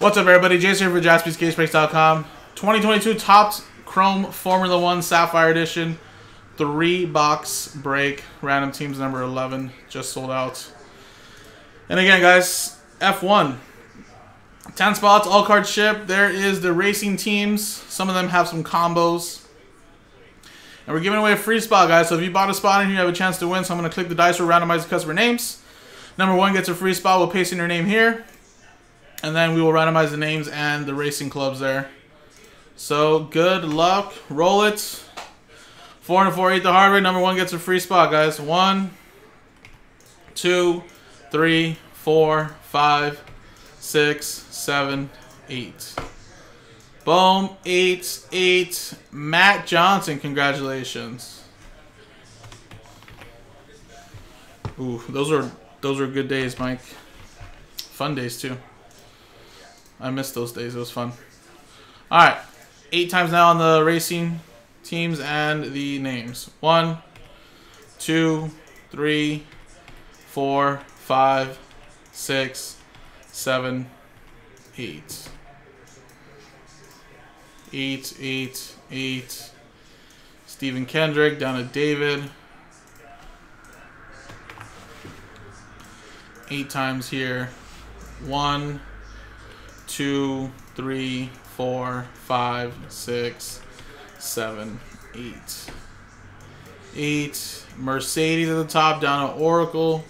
What's up, everybody? Jason here for JaspysCaseBreaks.com. 2022 Topps Chrome Formula One Sapphire Edition. Three box break. Random teams number 11. Just sold out. And again, guys, F1. 10 spots, all cards ship. There is the racing teams. Some of them have some combos. And we're giving away a free spot, guys. So if you bought a spot in here, you have a chance to win. So I'm going to click the dice or randomize the customer names. Number one gets a free spot. We'll paste in your name here. And then we will randomize the names and the racing clubs there. So, good luck. Roll it. Four and four, eat the hard way. Number one gets a free spot, guys. One, two, three, four, five, six, seven, eight. Boom. Eight, eight. Matt Johnson, congratulations. Ooh, those are those were good days, Mike. Fun days too. I missed those days. It was fun. All right. Eight times now on the racing teams and the names. One, two, three, four, five, six, seven, eight. Eight, eight, eight. Stephen Kendrick down to David. Eight times here. One, two, three, four, five, six, seven, eight. Eight. Mercedes at the top, down to Oracle.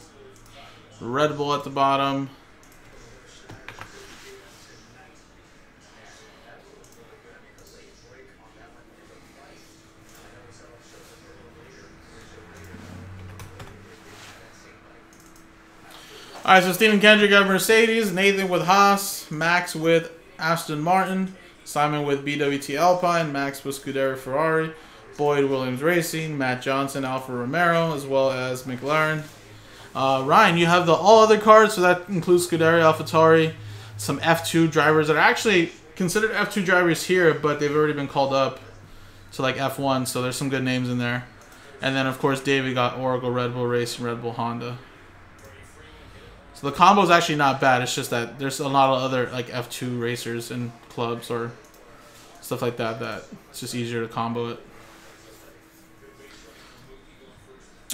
Red Bull at the bottom. All right, so Stephen Kendrick got Mercedes, Nathan with Haas, Max with Aston Martin, Simon with BWT Alpine, Max with Scuderia Ferrari, Boyd Williams Racing, Matt Johnson, Alfa Romeo, as well as McLaren. Uh, Ryan, you have the all other cards, so that includes Scuderia AlphaTauri, some F2 drivers that are actually considered F2 drivers here, but they've already been called up to like F1, so there's some good names in there. And then, of course, David got Oracle, Red Bull Racing, Red Bull Honda. So the combo is actually not bad. It's just that there's a lot of other like F2 racers and clubs or stuff like that that it's just easier to combo it.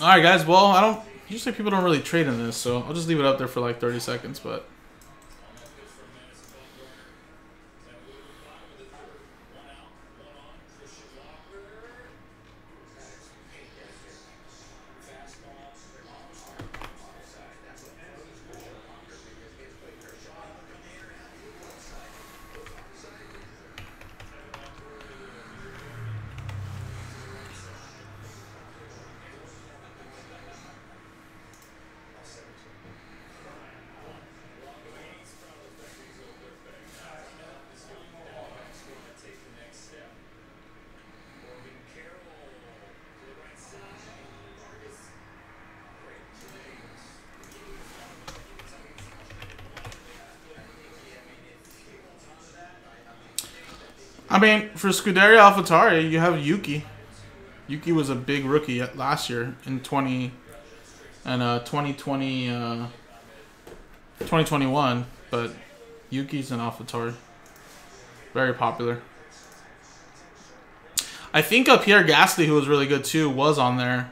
All right, guys. Well, I don't usually people don't really trade in this, so I'll just leave it up there for like 30 seconds, but. I mean, for Scuderia AlphaTauri, you have Yuki. Yuki was a big rookie last year in 20 and uh 2020 uh 2021, but Yuki's an AlphaTauri. Very popular. I think uh, Pierre Gasly, who was really good too, was on there.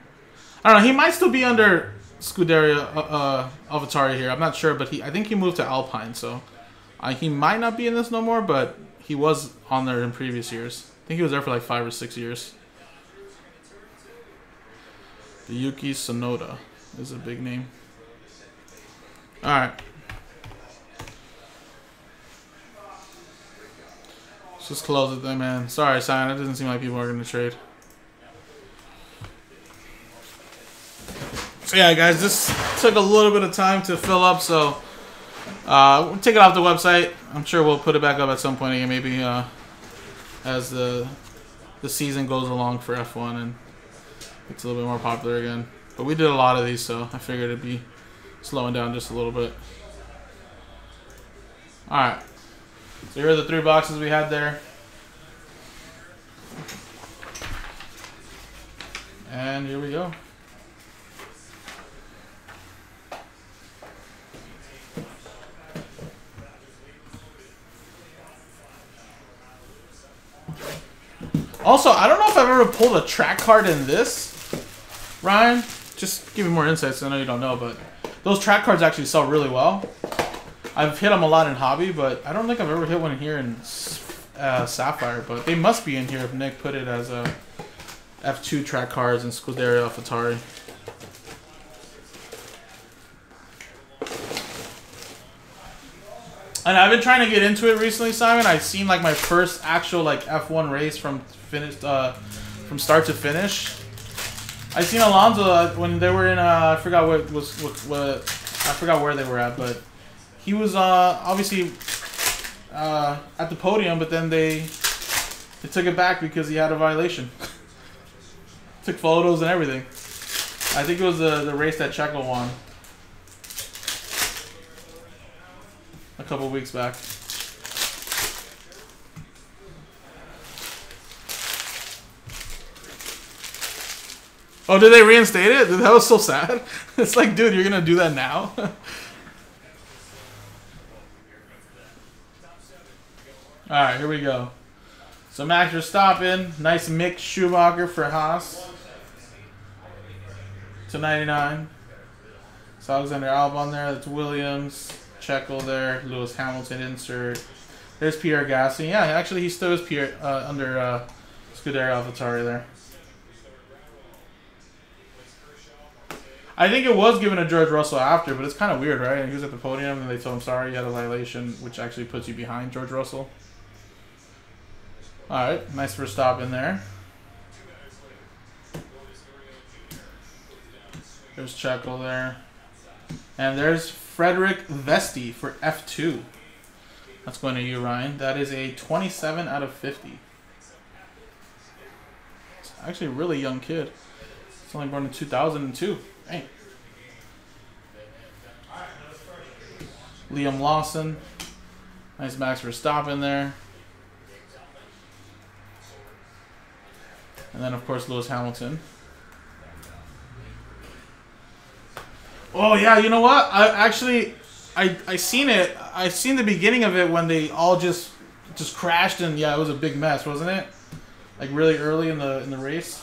I don't know. He might still be under Scuderia uh, uh, here. I'm not sure, but he I think he moved to Alpine, so uh, he might not be in this no more. But he was on there in previous years. I think he was there for like five or six years. The Yuki Tsunoda is a big name. All right. Let's just close it then, man. Sorry, Simon. It doesn't seem like people are going to trade. So yeah, guys, this took a little bit of time to fill up, so uh, we'll take it off the website. I'm sure we'll put it back up at some point again, maybe uh, as the the season goes along for F1 and it's a little bit more popular again. But we did a lot of these, so I figured it'd be slowing down just a little bit. All right. So here are the three boxes we had there. And here we go. Also, I don't know if I've ever pulled a track card in this. Ryan, just give me more insights. I know you don't know, but those track cards actually sell really well. I've hit them a lot in hobby, but I don't think I've ever hit one here in uh, Sapphire. But they must be in here if Nick put it as a F2 track cards and Scuderia Atari. And I've been trying to get into it recently, Simon. I've seen like my first actual like F1 race from finish, uh, from start to finish. I seen Alonso uh, when they were in. Uh, I forgot what was what, what I forgot where they were at, but he was uh, obviously uh, at the podium, but then they they took it back because he had a violation. took photos and everything. I think it was the the race that Checo won. Couple weeks back. Oh, did they reinstate it? That was so sad. It's like, dude, you're gonna do that now? Alright, here we go. So Max Verstappen, nice Mick Schumacher for Haas. To 99. So Alexander Albon there, that's Williams. Checo there, Lewis Hamilton insert. There's Pierre Gasly. Yeah, actually he still is Pierre uh, under uh, Scuderia AlphaTauri there. I think it was given to George Russell after, but it's kind of weird, right? He was at the podium and they told him sorry, you had a violation, which actually puts you behind George Russell. All right, nice first stop in there. There's Checo there. And there's Frederik Vesti for F2. That's going to you, Ryan. That is a 27 out of 50. It's actually a really young kid. It's only born in 2002. Hey. Liam Lawson. Nice Max Verstappen there. And then, of course, Lewis Hamilton. Oh yeah, you know what? I actually, I I seen it. I seen the beginning of it when they all just just crashed and yeah, it was a big mess, wasn't it? Like really early in the in the race.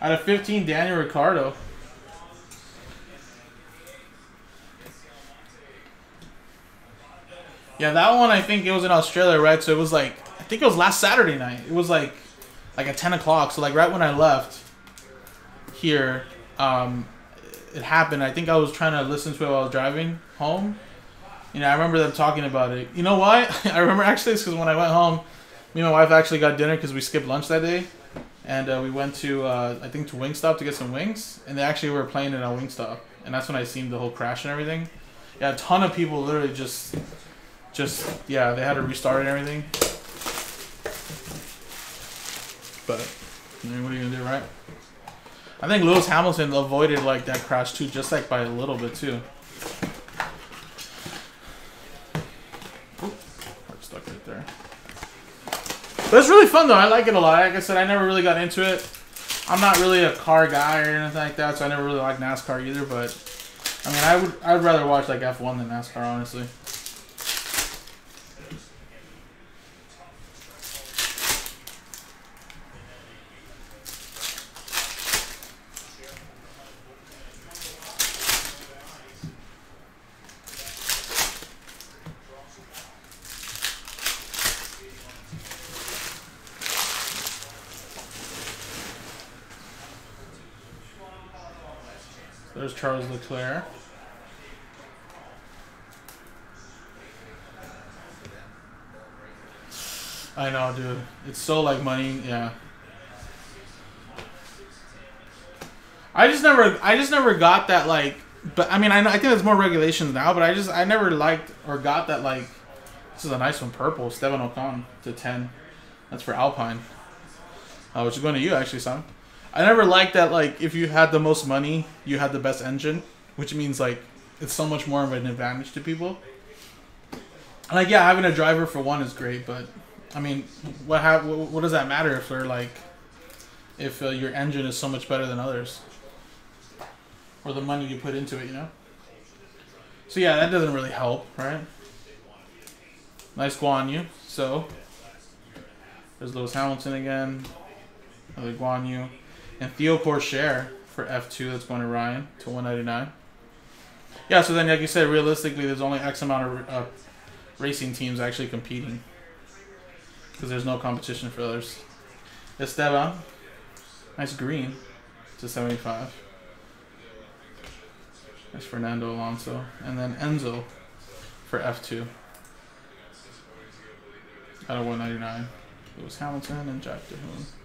Out of 15, Daniel Ricciardo. Yeah, that one I think it was in Australia, right? So it was like I think it was last Saturday night. It was like like at 10 o'clock. So like right when I left here, um, it happened. I think I was trying to listen to it while I was driving home. You know, I remember them talking about it. You know why? I remember actually because when I went home, me and my wife actually got dinner because we skipped lunch that day, and uh, we went to uh, I think to Wingstop to get some wings, and they actually were playing it on Wingstop, and that's when I seen the whole crash and everything. Yeah, a ton of people literally just, just yeah, they had to restart and everything. But, I mean, what are you gonna do, right? I think Lewis Hamilton avoided like that crash too, just like by a little bit too. Heart stuck right there. But it's really fun though. I like it a lot. Like I said, I never really got into it. I'm not really a car guy or anything like that, so I never really liked NASCAR either. But I mean, I would I'd rather watch like F1 than NASCAR, honestly. There's Charles Leclerc. I know, dude. It's so like money, yeah. I just never, I just never got that like, but I mean, I, know, I think there's more regulations now, but I just, I never liked or got that like, this is a nice one, purple, Esteban Ocon to 10. That's for Alpine. Uh, which is going to you actually, son. I never liked that like if you had the most money, you had the best engine, which means like it's so much more of an advantage to people. Like yeah, having a driver for one is great, but I mean, what ha- what does that matter if they're like if uh, your engine is so much better than others or the money you put into it, you know? So yeah, that doesn't really help, right? Nice Guan Yu. So there's Lewis Hamilton again. Another Guan Yu. And Theo Pourchaire for F2. That's going to Ryan to 199. Yeah, so then, like you said, realistically, there's only X amount of uh, racing teams actually competing. Because there's no competition for others. Esteban. Nice green to 75. That's Fernando Alonso. And then Enzo for F2. Out of 199. Lewis Hamilton and Jack Doohan.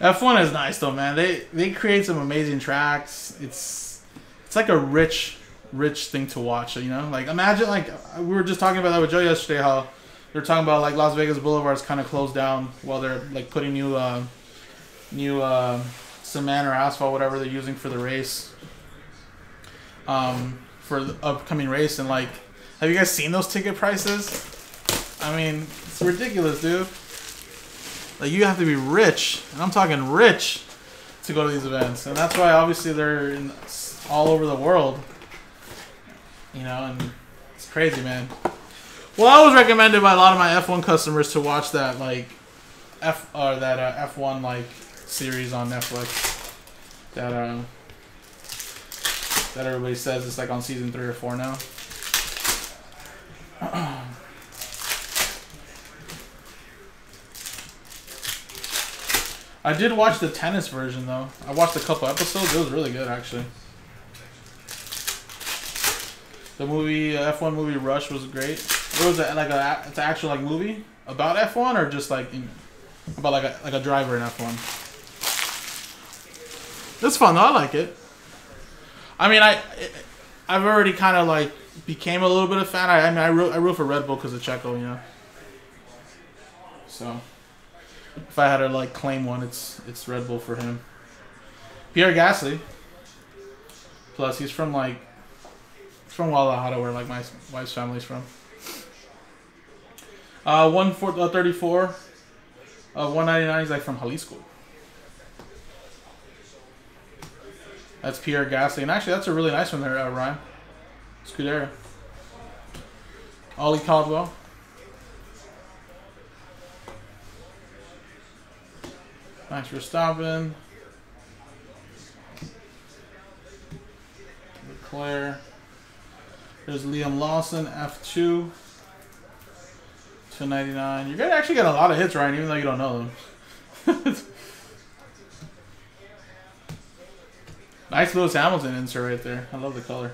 F1 is nice though, man. They they create some amazing tracks. It's it's like a rich rich thing to watch, you know? Like imagine like we were just talking about that with Joe yesterday how they're talking about like Las Vegas Boulevard's kind of closed down while they're like putting new uh new uh cement or asphalt whatever they're using for the race. Um for the upcoming race and like have you guys seen those ticket prices? I mean, it's ridiculous, dude. Like you have to be rich, and I'm talking rich, to go to these events, and that's why obviously they're in, all over the world. You know, and it's crazy, man. Well, I was recommended by a lot of my F1 customers to watch that like F or that uh, F1 like series on Netflix. That uh, that everybody says it's like on season three or four now. I did watch the tennis version though. I watched a couple episodes. It was really good actually. The movie uh, F1 movie Rush was great. What was like a it's an actual like movie about F1 or just like in, about like a like a driver in F1? It's fun though. I like it. I mean, I I've already kind of like became a little bit of fan. I, I mean, I root I root for Red Bull because of Checo, you know. So if I had to like claim one, it's it's Red Bull for him. Pierre Gasly. Plus, he's from like from Guadalajara, where like my wife's family's from. Uh, one four, uh, 34. Uh, 199 is like from Jalisco. That's Pierre Gasly. And actually, that's a really nice one there, uh, Ryan. Scuderia. Olli Caldwell. Max Verstappen. Leclerc. There's Liam Lawson, F2. 299. You're gonna actually get a lot of hits, Ryan, even though you don't know them. nice Lewis Hamilton insert right there. I love the color.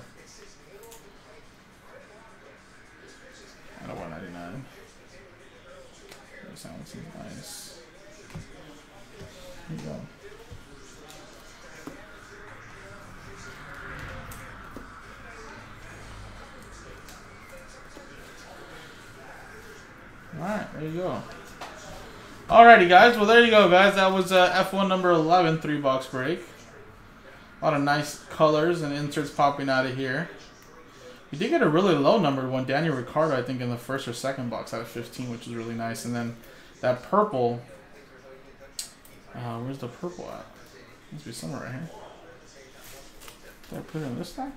Alrighty, guys. Well, there you go, guys. That was uh, F1 number 11 three box break. A lot of nice colors and inserts popping out of here. We did get a really low numbered one, Daniel Ricciardo, I think, in the first or second box out of 15, which is really nice. And then that purple. Uh, where's the purple at? Must be somewhere right here. Did I put it in this stack?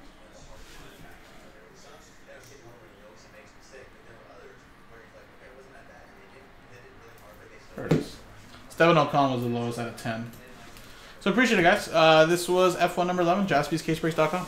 There it is. Esteban Ocon was the lowest out of 10. So appreciate it, guys. Uh, this was F1 number 11, jaspyscasebreaks.com.